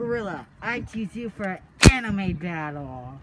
Gorilla, I choose you for an anime battle.